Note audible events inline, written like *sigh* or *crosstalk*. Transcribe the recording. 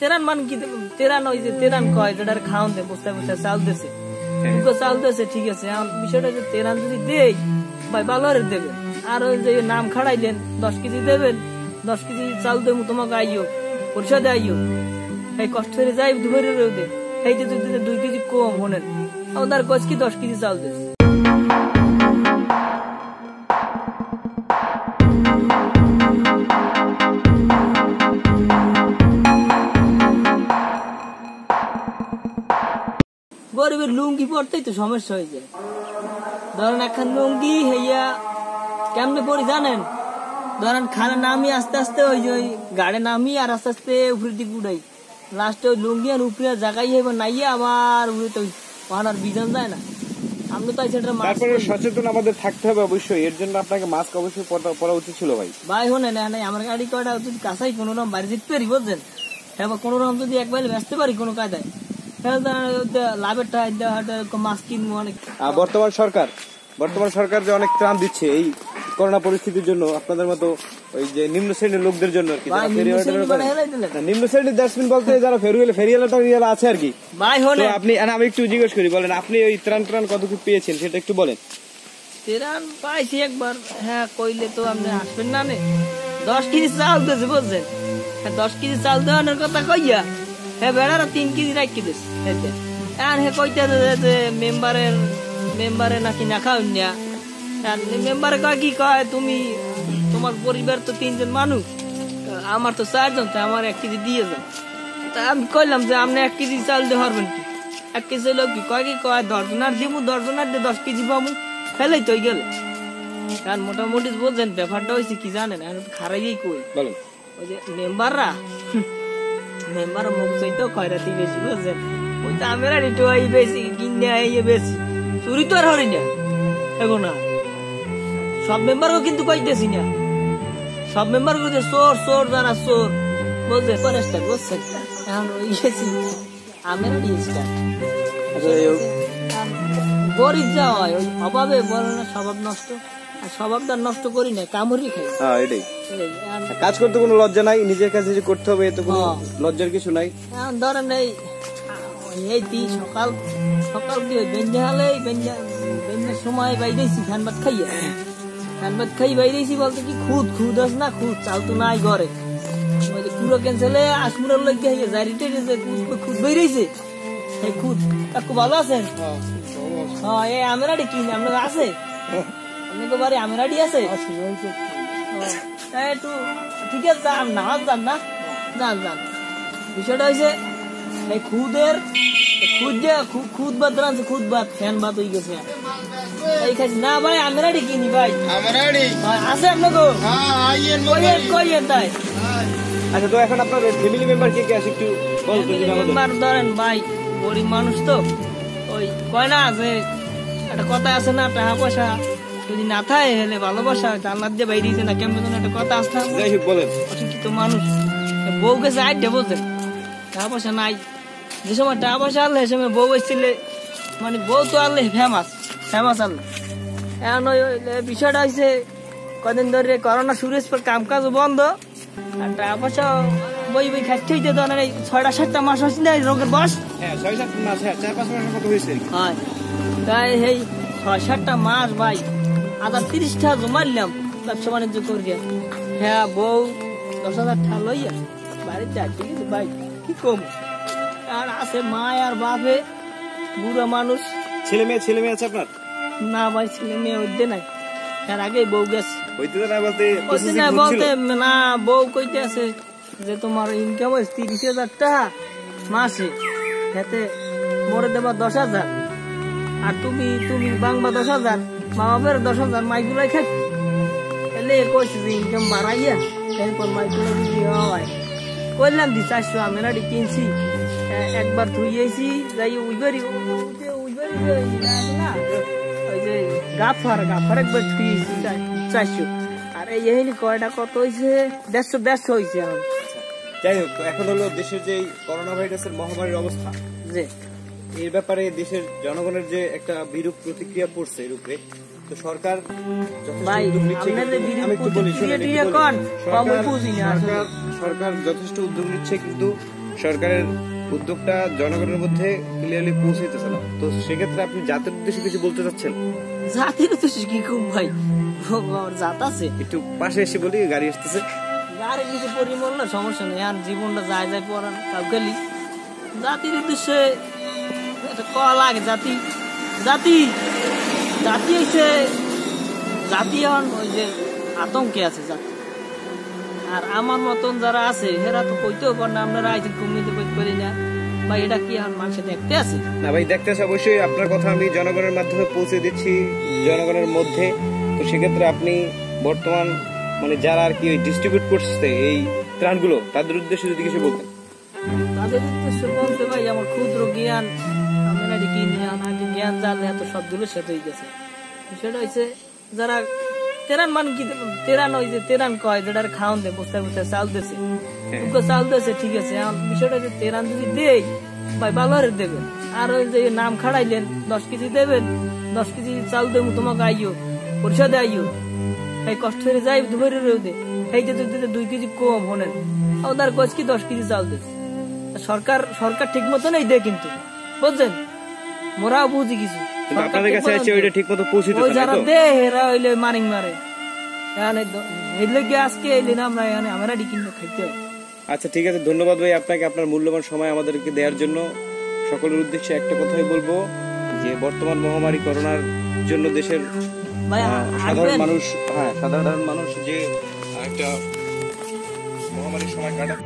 তেরান মান কি তেরান ওই যে তেরান কয় যেটা খাওয়ান দেয় বস্তায় বস্তায় চাল দিয়েছে তুমকে চাল দিয়েছে ঠিক আছে এখন বিষয়টা যে তেরান যদি দেই ভাই ভালো দেবেন। আর ওই যে নাম খাড়াইলেন দশ কেজি দেবেন দশ কেজি চাল দেবো তোমাকে আইও পরিষদে আইও। এই কষ্ট করে যাই দুপুরে রোদে এই যে দুই কেজি কম হনেন। আমাদের গছ কি দশ কেজি চাল দিয়েছে গরিবের লুঙ্গি পড়তেই তো সমস্যা হয়ে যায়। ধরেন এখন লুঙ্গি হইয়া কেমনে পরি জানেন? ধরেন খানা নামি আস্তে আস্তে ওই যে গাড়ি নামি আর আস্তে আস্তে উপরের দিকে উড়াই লাস্টে ওই লুঙ্গি আর উপরে জায়গায় হইব নাইয়া আবার উড়ে তো ওখানে আর বিজান যায় না। আমি তো সেটা তারপরে সচেতন আমাদের থাকতে হবে অবশ্যই এর জন্য আপনাকে মাস্ক অবশ্যই পরা- উচিত ছিল ভাই। ভাই হনে না নাই আমার গাড়ি কয়টা? যদি কাছাই কোনো রকম বাড়ি যেতে পারি বুঝছেন? এবার কোনো রকম যদি একবার ব্যস্ত পারি কোনো কায়দায়। তাহলে তো আর ওই যে লাভেরটা মাছ কিনবো অনেক বর্তমান সরকার বর্তমান সরকার যে অনেক ত্রাণ দিচ্ছে এই করোনা পরিস্থিতির জন্য আপনাদের মতো ওই যে নিম্ন শ্রেণির লোকদের জন্য আর কি নিম্ন শ্রেণির ডাস্টবিন বলতে যারা ফেরিওয়ালা ফেরিওয়ালা টারিওয়ালা আছে আর কি। আপনি আমি একটু জিজ্ঞেস করি বলেন আপনি ওই ত্রাণ ত্রাণ কতটুকু পেয়েছেন সেটা একটু বলেন। তেরান পাইছি একবার হ্যাঁ কইলে তো আপনি আসবেন না। দশ কেজি চাল দিয়েছে বুঝছেন? হ্যাঁ দশ কেজি চাল দেওয়ানোর কথা কইয়া হ্যাঁ বেড়ারা তিন কেজি রাখি দিস আর হে কইতে যে মেম্বারের মেম্বারে নাকি না আর মেম্বারে কয় কি কয় তুমি তোমার পরিবার তো তিনজন মানুষ আমার তো চারজন তো আমার এক কেজি দিয়ে যাও তা আমি কইলাম যে আপনি এক কেজি চাল দিয়ে পারবেন কি এক কেজি লোক কি কয় কি কয় দশজনার দিব দশজনার দিয়ে দশ কেজি পাবো ফেলেই তো গেলে কারণ মোটামুটি বলছেন ব্যাপারটা হয়েছে কি জানেন তো খারাইই কই বলেন ওই যে মেম্বাররা মেম্বার মুখ চাইতো খয়রাতি বেশি বুঝছেন ওই তো আমরা একটু এই বেশি কিনে এই বেশি চুরি তো আর হরি না এখন না। সব মেম্বারও কিন্তু কইতেছি না সব মেম্বার কইতে চোর চোর যারা চোর বুঝছে ফরেস্টার বুঝছেন এখন ওই গেছি। আমরা আচ্ছা হোক। গরিব যা হয় ওই অভাবে বলে না স্বভাব নষ্ট। স্বভাবটা নষ্ট করি না কামড়ি খাই। হ্যাঁ এটাই। কাজ করতে কোনো লজ্জা নাই নিজের কাছে যে করতে হবে এতে কোনো হ্যাঁ। লজ্জার কিছু নাই। এখন ধরেন এই এই দি সকাল সকাল দিয়ে বেঞ্জা হলে বেঞ্জা বেঞ্জার সময় বাইরেছি ধান ভাত খাইয়া। ধান ভাত খাই বাইরেছি বলতে কি খুদ খুদ আস না খুদ চাল তো নাই ঘরে। কুড়ো ক্যান্সেলে আসমুরের লোক যে খুদ- বাইরেছে এই খুদ কাকু ভালো আছেন? হ্যাঁ এই আমেরাডি কি আপনার আছে? *laughs* আপনাকে বাড়ি আমেরাডি আছে। একটু ঠিক আছে যান না যান না। যান যান। বিষয়টা হয়েছে এই খুদের খুদ যে খুদ বাদ রানছে খুদ বাদ ফ্যান বাদ হয়ে গেছে। এই খাইছি না ভাই আমেরাডি কিনি ভাই। আমারাড়ি আছে আপনাকে? কইয়েন কইয়েন তাই। আচ্ছা তো এখন আপনার ফ্যামিলি মেম্বার কে কে আছে একটু মেম্বার ধরেন ভাই গরিব মানুষ তো ওই কয় না যে একটা কথা আছে না টাকা পয়সা। যদি না থাকে হলে ভালোবাসা জান্নাত দিয়ে বাইরে না কেমন একটা কথা আসতে যাই হোক বলেন। অশিক্ষিত মানুষ? বউ গেছে আইডে বলছেন টাকা পয়সা নাই। যে সময় টাকা পয়সা আনলে সে সময় বউ এসেছিলে। মানে বউ তো আনলে ফেমাস ফেমাস আনলে। এখন ওই বিষয়টা হয়েছে কদিন ধরে করোনা শুরু হয়েছে পর কাম কাজ বন্ধ। আর টাকা পয়সা বই বই খাচ্ছে হইতে তো এই ছয়টা সাতটা মাস হচ্ছে না রোগের বস হ্যাঁ ছয় সাত মাস হ্যাঁ চার পাঁচ মাসের মতো হয়েছে হয়। তাই এই ছয় সাতটা মাস ভাই আবার তিরিশটা জমাইলাম ব্যবসা বাণিজ্য করিয়া হ্যাঁ বউ দশ হাজার টাকা লইয়া বাড়িতে ঠিক আছে ভাই কি কম? আর আছে মা আর বাপে বুড়ো মানুষ। ছেলে মেয়ে ছেলে মেয়ে আছে আপনার? না ভাই ছেলে মেয়ে ওইতে নাই। তার আগে বউ গেছে। হইতে না বলতে processing না বলতে না বউ কইতে আছে যে তোমার ইনকাম হয়েছে তিরিশ হাজার টাকা মাসে। এতে মরে দেবা দশ হাজার। আর তুমি তুমি বাংবা দশ হাজার। মা বাপের দশ হাজার মাইগুলাই খাই। এলে কইছে যে ইনকাম বাড়াইয়া এরপর মাইগুলো যদি হয়। কইলাম দি চারশো আমি কিনছি। একবার ধুইয়েছি যাই উইবারি উইবারি না ওই যে গাফার গাফার একবার ধুইয়েছি চার- চারশো আর এই কয়টা কত হয়েছে দেড়শো দেড়শো হয়েছে এখন। যাই হোক এখন হলো দেশের যে করোনা ভাইরাসের মহামারীর অবস্থা। যে এর ব্যাপারে দেশের জনগণের যে একটা বিরূপ প্রতিক্রিয়া পড়ছে এর উপরে তো সরকার সরকার- যথেষ্ট উদ্যোগ নিচ্ছে কিন্তু সরকারের উদ্যোগটা জনগণের মধ্যে ক্লিয়ারলি পৌঁছাইতেছে না। তো সেক্ষেত্রে আপনি জাতির উদ্দেশ্যে কিছু বলতে চাচ্ছেন? জাতির তো কি খুব ভাই? জাত আছে। একটু পাশে এসে বলি গাড়ি আসতেছে। আর কিছু পরিমল না সমস্যা নেই। আর জীবনটা যায় যায় পড়ান কাউকালি জাতির উদ্দেশ্যে একটা কয়া লাগে জাতি। জাতি জাতি হইছে জাতি ওই যে আতঙ্কে আছে জাতি। আর আমার মতন যারা আছে হেরা তো কইতেও পার না আপনারা আইছেন কমিতে কইতে পারি না। বা এটা কি এখন মানুষের দেখতে আছে? না ভাই দেখতে আসে অবশ্যই। আপনার কথা আমি জনগণের মাধ্যমে পৌঁছে দিচ্ছি জনগণের মধ্যে। তো সেক্ষেত্রে আপনি বর্তমান মানে যারা আর কি ডিস্ট্রিবিউট করছে এই ত্রাণগুলো তাদের উদ্দেশ্যে যদি কিছু বলতেন। তাদের উদ্দেশ্য বলতে ভাই আমার ক্ষুদ্র জ্ঞান এটি কি জ্ঞান আগে জ্ঞান জানলে এত সবগুলো শেষ হয়ে গেছে। সেটা হচ্ছে যারা তেরান মানে কি তেরান ওই যে তেরান কয় যেটা খাওয়ান দেয় বস্তায় বস্তায় চাল দিয়েছে ওকে চাল দিয়েছে ঠিক আছে বিষয়টা হচ্ছে তেরান যদি দেই ভাই ভালো দেবেন। আর ওই যে নাম খাড়াইলেন দশ কেজি দেবেন দশ কেজি চাল দেবো তোমাকে আইও পরিষদে আইও। এই কষ্ট করে যাই ধরে রোদে এই যে যদি দুই কেজি কম হনেন ওদের কয়েস কি দশ কেজি চাল দিচ্ছে সরকার সরকার ঠিক মতো নেই দে কিন্তু বুঝছেন? মোরাও বুঝি কিছু। আপনাদের কাছে আছে ওইটা ঠিক মতো পৌঁছিতে ওই যারা দে এরা হইলে মারিং মারে। এখানে গিয়ে আজকে এলে না আমরা এখানে আমরা কিনে খাইতে আচ্ছা ঠিক আছে ধন্যবাদ ভাই আপনাকে আপনার মূল্যবান সময় আমাদেরকে দেওয়ার জন্য। সকলের উদ্দেশ্যে একটা কথাই বলব যে বর্তমান মহামারী করোনার জন্য দেশের সাধারণ মানুষ হ্যাঁ সাধারণ মানুষ যে একটা মহামারীর সময় কাটা